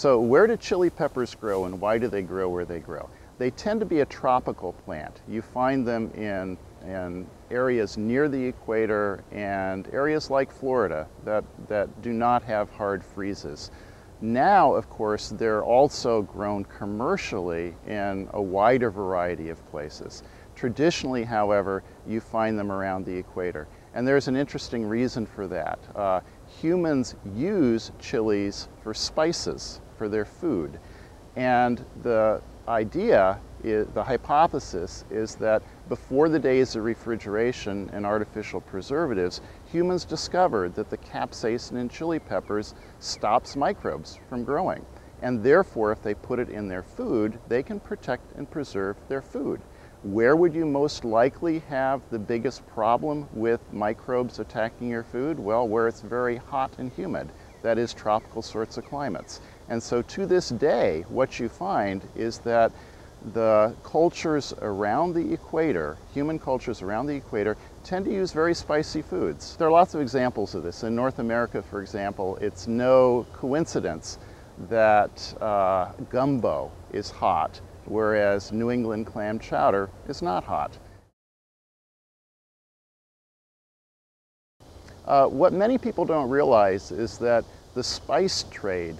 So where do chili peppers grow and why do they grow where they grow? They tend to be a tropical plant. You find them in, in areas near the equator and areas like Florida that, that do not have hard freezes. Now, of course, they're also grown commercially in a wider variety of places. Traditionally, however, you find them around the equator. And there's an interesting reason for that. Uh, humans use chilies for spices for their food. And the idea, is, the hypothesis is that before the days of refrigeration and artificial preservatives, humans discovered that the capsaicin in chili peppers stops microbes from growing. And therefore, if they put it in their food, they can protect and preserve their food. Where would you most likely have the biggest problem with microbes attacking your food? Well, where it's very hot and humid. That is tropical sorts of climates. And so to this day, what you find is that the cultures around the equator, human cultures around the equator, tend to use very spicy foods. There are lots of examples of this. In North America, for example, it's no coincidence that uh, gumbo is hot whereas New England clam chowder is not hot. Uh, what many people don't realize is that the spice trade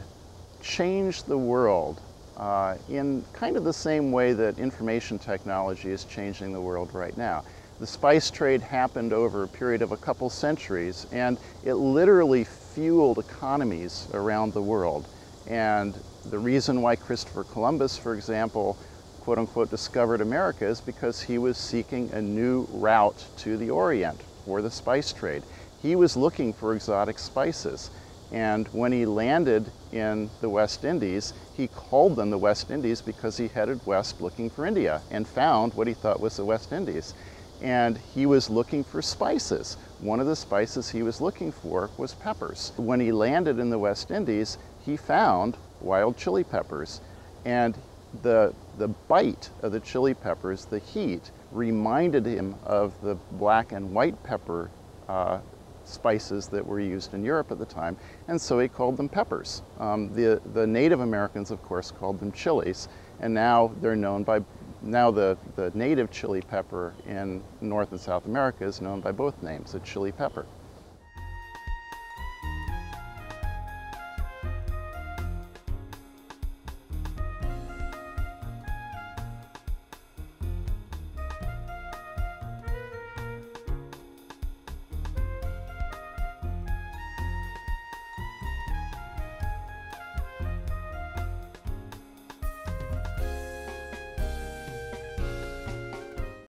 changed the world uh, in kind of the same way that information technology is changing the world right now. The spice trade happened over a period of a couple centuries and it literally fueled economies around the world. And the reason why Christopher Columbus, for example, quote unquote, discovered America is because he was seeking a new route to the Orient for the spice trade. He was looking for exotic spices. And when he landed in the West Indies, he called them the West Indies because he headed west looking for India and found what he thought was the West Indies. And he was looking for spices. One of the spices he was looking for was peppers. When he landed in the West Indies, he found wild chili peppers. And the, the bite of the chili peppers, the heat, reminded him of the black and white pepper uh, spices that were used in Europe at the time, and so he called them peppers. Um, the, the Native Americans, of course, called them chilies, and now they're known by, now the, the native chili pepper in North and South America is known by both names, a chili pepper.